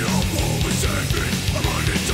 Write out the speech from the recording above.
You always save me. I'm it.